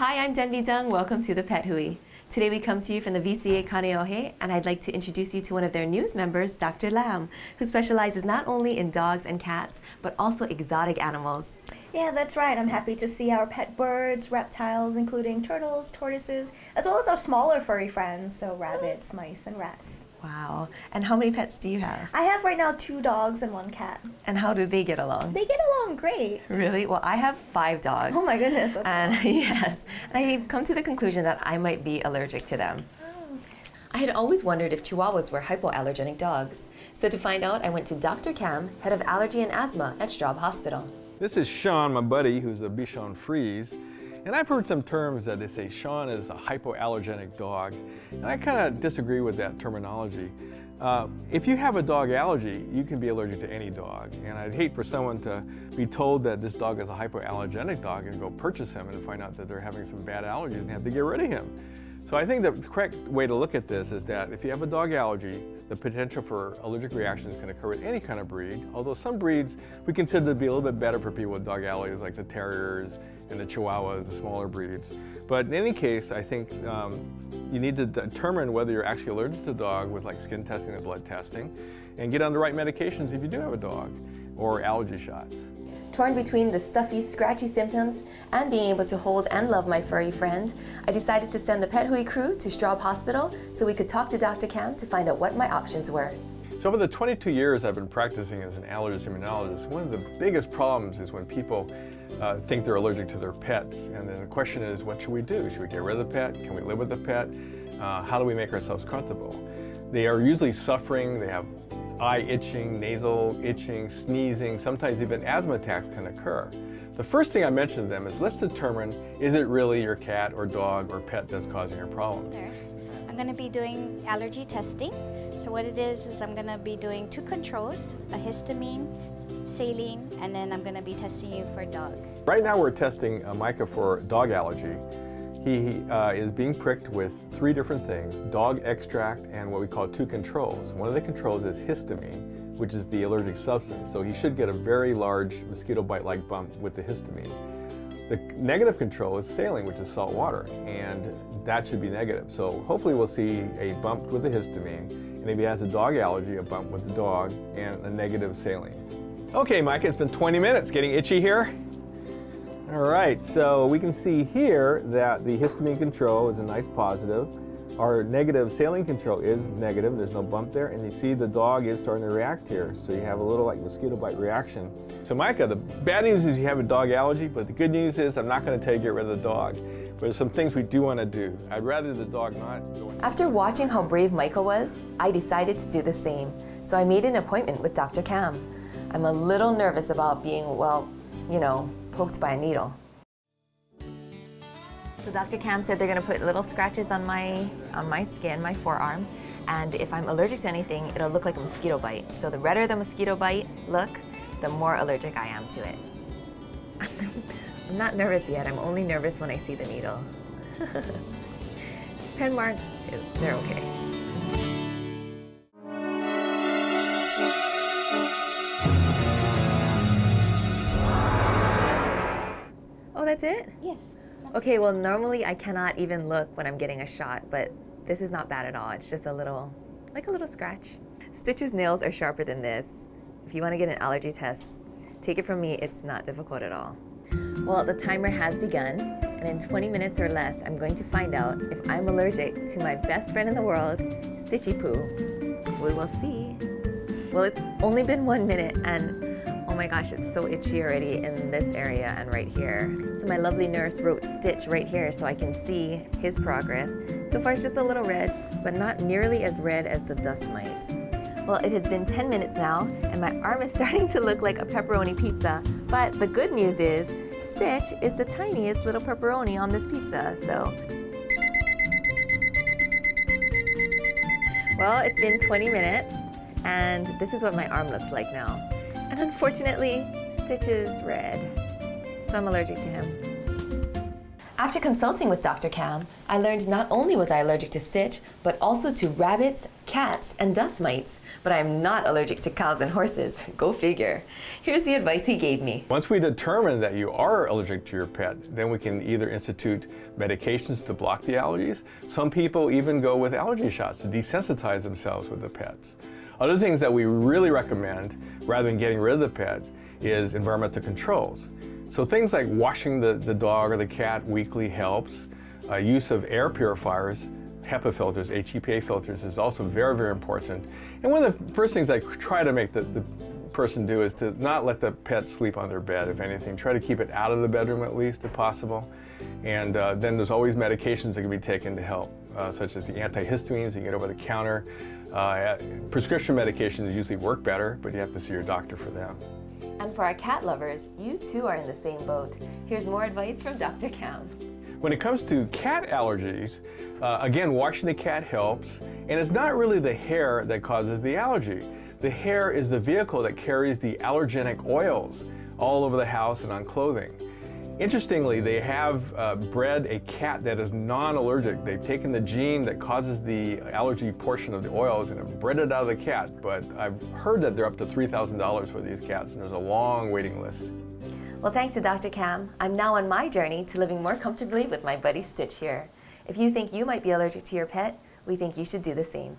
Hi, I'm Denby Dung. Welcome to the Pet Hui. Today we come to you from the VCA Kaneohe, and I'd like to introduce you to one of their news members, Dr. Lam, who specializes not only in dogs and cats, but also exotic animals. Yeah, that's right. I'm happy to see our pet birds, reptiles, including turtles, tortoises, as well as our smaller furry friends, so rabbits, mice, and rats. Wow. And how many pets do you have? I have right now two dogs and one cat. And how do they get along? They get along great. Really? Well, I have five dogs. Oh my goodness. and yes, and I've come to the conclusion that I might be allergic to them. Oh. I had always wondered if Chihuahuas were hypoallergenic dogs. So to find out, I went to Dr. Kam, head of allergy and asthma at Straub Hospital. This is Sean, my buddy, who's a Bichon Frise. And I've heard some terms that they say Sean is a hypoallergenic dog. And I kind of disagree with that terminology. Uh, if you have a dog allergy, you can be allergic to any dog. And I'd hate for someone to be told that this dog is a hypoallergenic dog and go purchase him and find out that they're having some bad allergies and have to get rid of him. So I think the correct way to look at this is that if you have a dog allergy, the potential for allergic reactions can occur with any kind of breed, although some breeds we consider to be a little bit better for people with dog allergies like the terriers and the chihuahuas, the smaller breeds. But in any case, I think um, you need to determine whether you're actually allergic to the dog with like skin testing and blood testing and get on the right medications if you do have a dog or allergy shots. Torn between the stuffy, scratchy symptoms and being able to hold and love my furry friend, I decided to send the Pet Hui crew to Straub Hospital so we could talk to Dr. Kam to find out what my options were. So over the 22 years I've been practicing as an allergist immunologist, one of the biggest problems is when people uh, think they're allergic to their pets. And then the question is, what should we do? Should we get rid of the pet? Can we live with the pet? Uh, how do we make ourselves comfortable? They are usually suffering, they have eye itching, nasal itching, sneezing, sometimes even asthma attacks can occur. The first thing I mention to them is let's determine is it really your cat or dog or pet that's causing your problem. I'm going to be doing allergy testing. So what it is is I'm going to be doing two controls, a histamine, saline, and then I'm going to be testing you for dog. Right now we're testing uh, Micah for dog allergy. He uh, is being pricked with three different things, dog extract and what we call two controls. One of the controls is histamine, which is the allergic substance. So he should get a very large mosquito bite-like bump with the histamine. The negative control is saline, which is salt water, and that should be negative. So hopefully we'll see a bump with the histamine, and if he has a dog allergy, a bump with the dog, and a negative saline. Okay, Mike, it's been 20 minutes. Getting itchy here? All right, so we can see here that the histamine control is a nice positive. Our negative saline control is negative, there's no bump there, and you see the dog is starting to react here, so you have a little like mosquito bite reaction. So Micah, the bad news is you have a dog allergy, but the good news is I'm not gonna tell you get rid of the dog. But there's some things we do want to do. I'd rather the dog not After watching how brave Michael was, I decided to do the same. So I made an appointment with Dr. Kam. I'm a little nervous about being, well, you know, poked by a needle. So Dr. Kam said they're going to put little scratches on my, on my skin, my forearm, and if I'm allergic to anything, it'll look like a mosquito bite. So the redder the mosquito bite look, the more allergic I am to it. I'm not nervous yet. I'm only nervous when I see the needle. Pen marks, they're okay. That's it? Yes. Okay, well, normally I cannot even look when I'm getting a shot, but this is not bad at all. It's just a little, like a little scratch. Stitch's nails are sharper than this. If you want to get an allergy test, take it from me, it's not difficult at all. Well, the timer has begun, and in 20 minutes or less, I'm going to find out if I'm allergic to my best friend in the world, Stitchy Poo. We will see. Well, it's only been one minute, and my gosh, it's so itchy already in this area and right here. So my lovely nurse wrote Stitch right here so I can see his progress. So far it's just a little red, but not nearly as red as the dust mites. Well, it has been 10 minutes now, and my arm is starting to look like a pepperoni pizza. But the good news is, Stitch is the tiniest little pepperoni on this pizza, so. Well, it's been 20 minutes, and this is what my arm looks like now. And unfortunately, Stitch is red, so I'm allergic to him. After consulting with Dr. Kam, I learned not only was I allergic to stitch, but also to rabbits, cats, and dust mites. But I am not allergic to cows and horses. Go figure. Here's the advice he gave me. Once we determine that you are allergic to your pet, then we can either institute medications to block the allergies. Some people even go with allergy shots to desensitize themselves with the pets. Other things that we really recommend, rather than getting rid of the pet, is environmental controls. So things like washing the, the dog or the cat weekly helps. Uh, use of air purifiers, HEPA filters, HEPA filters is also very, very important. And one of the first things I try to make the, the person do is to not let the pet sleep on their bed, if anything. Try to keep it out of the bedroom at least, if possible. And uh, then there's always medications that can be taken to help, uh, such as the antihistamines you get over the counter. Uh, prescription medications usually work better, but you have to see your doctor for them. And for our cat lovers, you too are in the same boat. Here's more advice from Dr. Kam. When it comes to cat allergies, uh, again, washing the cat helps, and it's not really the hair that causes the allergy. The hair is the vehicle that carries the allergenic oils all over the house and on clothing. Interestingly, they have uh, bred a cat that is non-allergic. They've taken the gene that causes the allergy portion of the oils and have bred it out of the cat. But I've heard that they're up to $3,000 for these cats, and there's a long waiting list. Well, thanks to Dr. Kam, I'm now on my journey to living more comfortably with my buddy Stitch here. If you think you might be allergic to your pet, we think you should do the same.